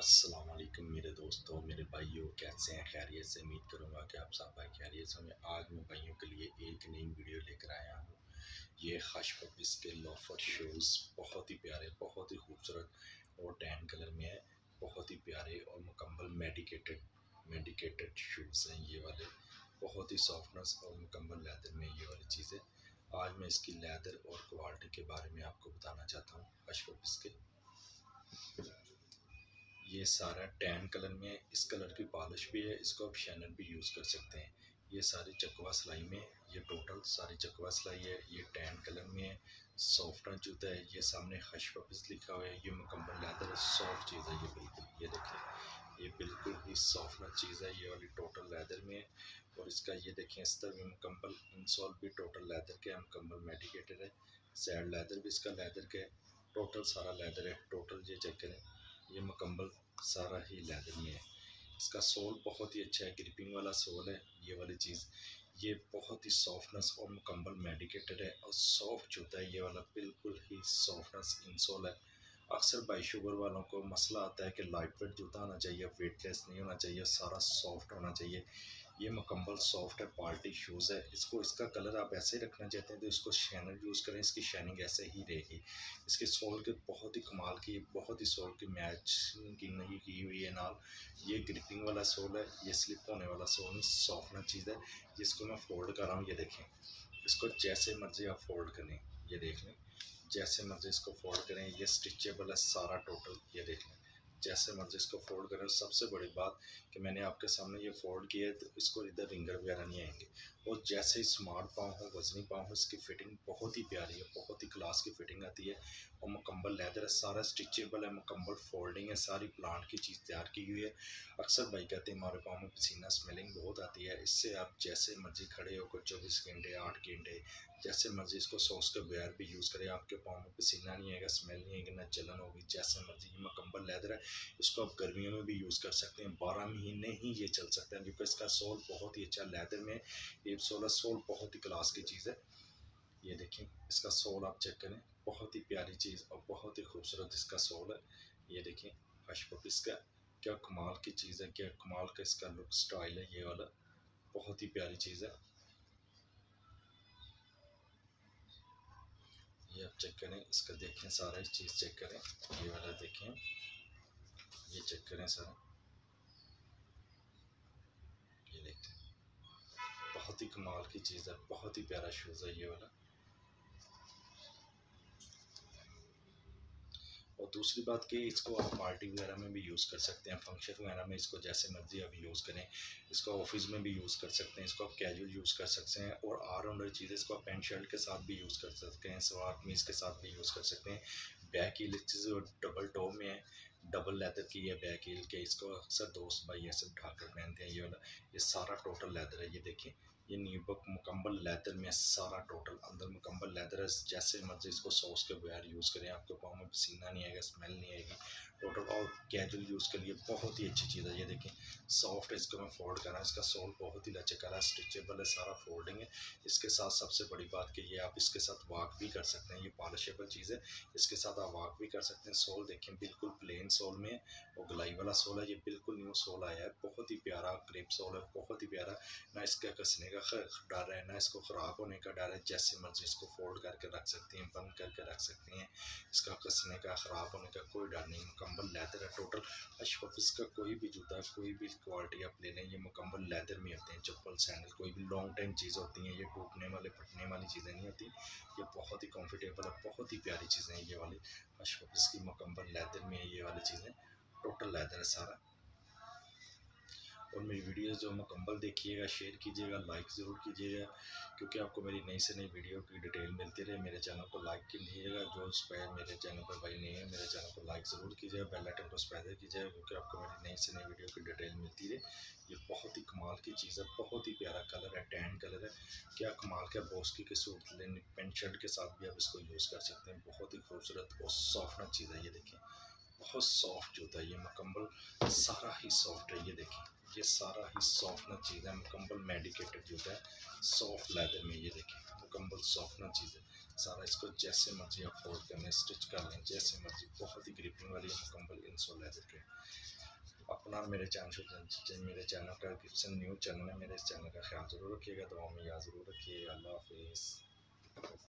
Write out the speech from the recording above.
अस्सलाम वालेकुम मेरे दोस्तों, मेरे भाइयों, कैसे हैं? खैरियत से उम्मीद करूँगा कि आप सब भाई खैरियत से होंगे। आज मैं भाइयों के लिए एक नई वीडियो लेकर आया हूँ। ये खश पपीस के लोफर शूज़ बहुत ही प्यारे, बहुत ही खूबसूरत और टैन कलर में है। बहुत ही प्यारे और मुकम्मल मेडिकेटेड मेडिकेटेड शूज़ हैं ये वाले। बहुत ही सॉफ्टनेस और मुकम्मल लेदर में ये वाली चीज़ें। आज मैं इसकी लेदर और क्वालिटी के बारे में आपको बताना चाहता हूँ खश पपीस के ये सारा टैन कलर में है इस कलर की पॉलिश भी है, इसको आप शैनर भी यूज़ कर सकते हैं। ये सारी चकवा सिलाई में, ये टोटल सारी चकवा सिलाई है, ये टैन कलर में है सॉफ्ट जूता है, ये सामने खश वापिस लिखा हुआ है, ये मुकम्मल लेदर सॉफ्ट चीज़ है ये बिल्कुल, ये देखें ये बिल्कुल ही सॉफ्ट चीज़ है, ये वाली टोटल लेदर में है। और इसका ये देखें इस तरह मुकम्मल इंसॉल भी टोटल लेदर के मुकम्मल मेडिकेटेड है सैड लेदर भी इसका लेदर का है। टोटल सारा लेदर है, टोटल ये चेक करें ये मुकम्मल सारा ही लेदर में है। इसका सोल बहुत ही अच्छा है, ग्रिपिंग वाला सोल है, ये वाली चीज़, ये बहुत ही सॉफ्टनेस और मुकम्मल मेडिकेटेड है और सॉफ्ट जूता है, ये वाला बिल्कुल ही सॉफ्टनेस इंसोल है। अक्सर बाई शुगर वालों को मसला आता है कि लाइट वेट जूता होना चाहिए वेटलेस नहीं होना चाहिए, सारा सॉफ्ट होना चाहिए। ये मुकम्मल सॉफ्ट है पार्टी शूज़ है। इसको, इसका कलर आप ऐसे ही रखना चाहते हैं तो इसको शैनर यूज़ करें, इसकी शाइनिंग ऐसे ही रहेगी। इसके सोल के बहुत ही कमाल की, बहुत ही सोल की मैच की नहीं की हुई है नाल। ये ग्रिपिंग वाला सोल है, ये स्लिप होने वाला सोल सॉफ्ट चीज़ है। जिसको मैं फोल्ड कर रहा हूँ, ये देखें। इसको जैसे मर्ज़ी आप फोल्ड करें, ये देख लें। जैसे मर्ज़ी इसको फोल्ड करें, ये स्टिचेबल है सारा टोटल ये देख लें। जैसे मर्ज़ी इसको फोल्ड करें। सबसे बड़ी बात कि मैंने आपके सामने ये फोल्ड किया है तो इसको इधर रिंगर वगैरह नहीं आएँगे। और जैसे ही स्मार्ट पाँव हो, वजनी पाँव हो, इसकी फ़िटिंग बहुत ही प्यारी है, बहुत ही क्लास की फ़िटिंग आती है। और मुकम्मल लेदर है, सारा स्टिचेबल है, मुकम्मल फोल्डिंग है, सारी प्लांट की चीज़ तैयार की हुई है। अक्सर भाई कहते हैं, हमारे पाँव में पसीना स्मेलिंग बहुत आती है। इससे आप जैसे मर्ज़ी खड़े हो होकर चौबीस घंटे, आठ घंटे, जैसे मर्ज़ी इसको सॉस के बगैर भी यूज़ करें। आपके पाँव में पसीना नहीं आएगा स्मेल नहीं आएगी, ना जलन होगी, जैसे मर्ज़ी। ये मुकम्मल लेदर है इसको आप गर्मियों में भी यूज़ कर सकते हैं। बारह महीने ही ये चल सकता है, क्योंकि इसका सोल बहुत ही अच्छा लेदर में, ये सोलह सोल बहुत ही क्लास की चीज़ है। ये देखें इसका सोल आप चेक करें, बहुत ही प्यारी चीज़ और बहुत ही खूबसूरत इसका सोल है। ये देखें हश इसका क्या कमाल की चीज़ है, क्या कमाल का इसका लुक स्टाइल है ये वाला। बहुत ही प्यारी चीज़ है। ये आप चेक करें, इसका देखें, सारा चीज़ चेक करें। ये वाला देखें। ये चेक करें सर। ये देखें बहुत ही कमाल की चीज़ है, बहुत ही प्यारा शूज़ है ये वाला। और दूसरी बात कि इसको आप पार्टी वगैरह में भी यूज़ कर सकते हैं फ़ंक्शन वगैरह में इसको जैसे मर्ज़ी आप यूज़ करें। इसको ऑफ़िस में भी यूज़ कर सकते हैं, इसको आप कैजुअल यूज़ कर सकते हैं और आर राउंडर चीज़ें इसको आप पेंट शर्ट के साथ भी यूज़ कर सकते हैं सवार कमीज़ के साथ भी यूज़ कर सकते हैं। बैक हील चीज़ डबल टो में है डबल लेदर की है बैक हील के, इसको अक्सर दोस्त भाई ऐसे उठा कर पहनते हैं, ये वाला, ये सारा टोटल लेदर है, ये देखें ये न्यू बुक मुकम्मल लेदर में सारा टोटल अंदर मुकम्मल लेदर है, जैसे मर्ज़ी इसको सॉस के बगैर यूज़ करें, आपके पाँव में पसीना नहीं आएगा स्मेल नहीं आएगी टोटल और कैजुअल यूज़ के लिए बहुत ही अच्छी चीज़ है। ये देखें, सॉफ्ट है इसको मैं फोल्ड कर रहा हूँ, इसका सोल बहुत ही लचक है स्ट्रिचेबल है, सारा फोल्डिंग है। इसके साथ सबसे बड़ी बात कि ये आप इसके साथ वॉक भी कर सकते हैं, ये पॉलिशेबल चीज़ है। इसके साथ आप वॉक भी कर सकते हैं। सोल देखें, बिल्कुल प्लेन सोल में और गलाई वाला सोल है। ये बिल्कुल न्यू सोल आया है। बहुत ही प्यारा क्रेप सोल है, बहुत ही प्यारा। ना इसका कसने का डर है, ना इसको ख़राब होने का डर है। जैसे मर्ज़ी इसको फोल्ड करके रख सकते हैं बंद करके रख सकते हैं। इसका कसने का, ख़राब होने का कोई डर नहीं मुकम्मल लेदर है। टोटल अशफिस का कोई भी जूता, कोई भी क्वालिटी आप ले लें ये मुकम्मल लेदर में होते हैं। चप्पल सैंडल कोई भी लॉन्ग टाइम चीज़ होती हैं, ये टूटने वाले, फटने वाली चीज़ें नहीं होती। ये बहुत ही कम्फर्टेबल है बहुत ही प्यारी चीज़ें हैं, ये वाली अशफिस की मुकम्मल लेदर में है ये वाली चीज़ें। टोटल लेदर है सारा। और मेरी वीडियोस जो मुकम्मल देखिएगा, शेयर कीजिएगा लाइक ज़रूर कीजिएगा, क्योंकि आपको मेरी नई से नई वीडियो की डिटेल मिलती रहे। मेरे चैनल को लाइक कीजिएगा, जो स्पायर मेरे चैनल पर भाई नहीं है, मेरे चैनल को लाइक ज़रूर कीजिएगा बेल आइकन को स्पाइजर कीजिएगा, क्योंकि आपको मेरी नई से नई वीडियो की डिटेल मिलती रहे। ये बहुत ही कमाल की चीज़ है, बहुत ही प्यारा कलर है टैन कलर है। क्या कमाल का बोस्की के सूट लेने पेंट शर्ट के साथ भी आप इसको यूज़ कर सकते हैं। बहुत ही खूबसूरत और सॉफ्ट चीज़ है ये देखें बहुत सॉफ्ट जूता है ये, मुकम्मल, सारा ही सॉफ्ट है ये देखें ये सारा ही सॉफ्टनर चीज़ है मुकम्मल मेडिकेटेड जूता है सॉफ्ट लेदर में ये देखें मुकम्मल सॉफ्टनर चीज़ है। सारा इसको जैसे मर्ज़ी आप फोल्ड कर लें स्टिच कर लें, जैसे मर्ज़ी, बहुत ही ग्रिपिंग वाली मुकम्मल इंसोल लेदर के। अपना मेरे चैनल मेरे चैनल का गिप्सन न्यू चैनल है, मेरे इस चैनल का ख्याल ज़रूर रखिएगा दवाओं में याद ज़रूर रखिएगा अल्लाह हाफिज़।